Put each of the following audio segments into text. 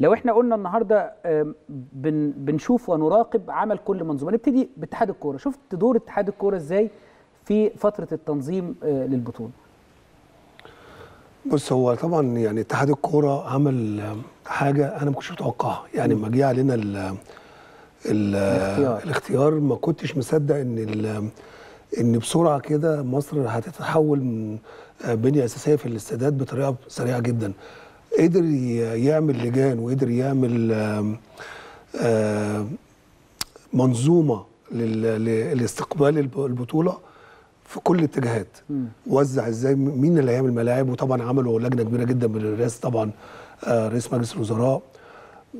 لو إحنا قلنا النهارده بنشوف ونراقب عمل كل منظومة نبتدي باتحاد الكورة. شفت دور اتحاد الكورة إزاي في فترة التنظيم آه، للبطولة؟ بص هو طبعا يعني اتحاد الكورة عمل حاجة أنا ما كنتش متوقعها. يعني لما جه علينا ال ال الاختيار. الاختيار ما كنتش مصدق إن إن بسرعة كده مصر هتتحول من بنية أساسية في الاستادات بطريقة سريعة جدا. قدر يعمل لجان وقدر يعمل منظومة لاستقبال الب- البطولة في كل الاتجاهات. وزع إزاي مين اللي هيعمل ملاعب؟ وطبعا عملوا لجنة كبيرة جدا بالرئاسه طبعا آه، رئيس مجلس الوزراء.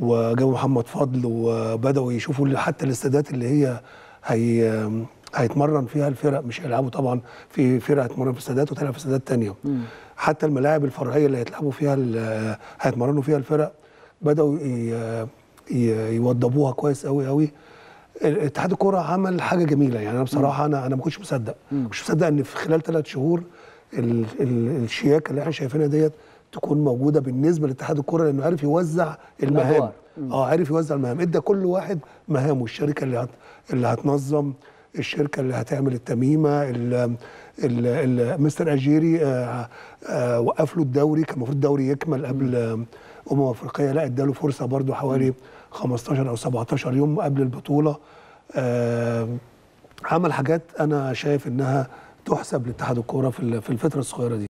وجابوا محمد فضل وبدأوا يشوفوا حتى الاستادات اللي هي هي هيتمرن فيها الفرق مش هيلعبوا طبعا في فرق هتمرن في استادات وتلعب في استادات تانية. حتى الملاعب الفرعية اللي هيتلعبوا فيها هيتمرنوا فيها الفرق بدأوا يوضبوها كويس قوي قوي اتحاد الكورة عمل حاجة جميلة يعني أنا بصراحة أنا أنا ما كنتش مصدق. مش مصدق إن في خلال ثلاث شهور ال ال الشياكة اللي إحنا شايفينها ديت تكون موجودة بالنسبة لاتحاد الكورة لأنه عارف يوزع المهام. آه عارف يوزع المهام. إدى كل واحد مهامه الشركة اللي هت اللي هتنظم الشركة اللي هتعمل التميمة ال ال ال مستر اجيري آه آه وقف له الدوري كان المفروض الدوري يكمل قبل أمم أفريقية لا اداله فرصة برده حوالي 15 أو 17 يوم قبل البطولة. آه عمل حاجات أنا شايف إنها تحسب لاتحاد الكورة في ال- في الفترة الصغيرة دي.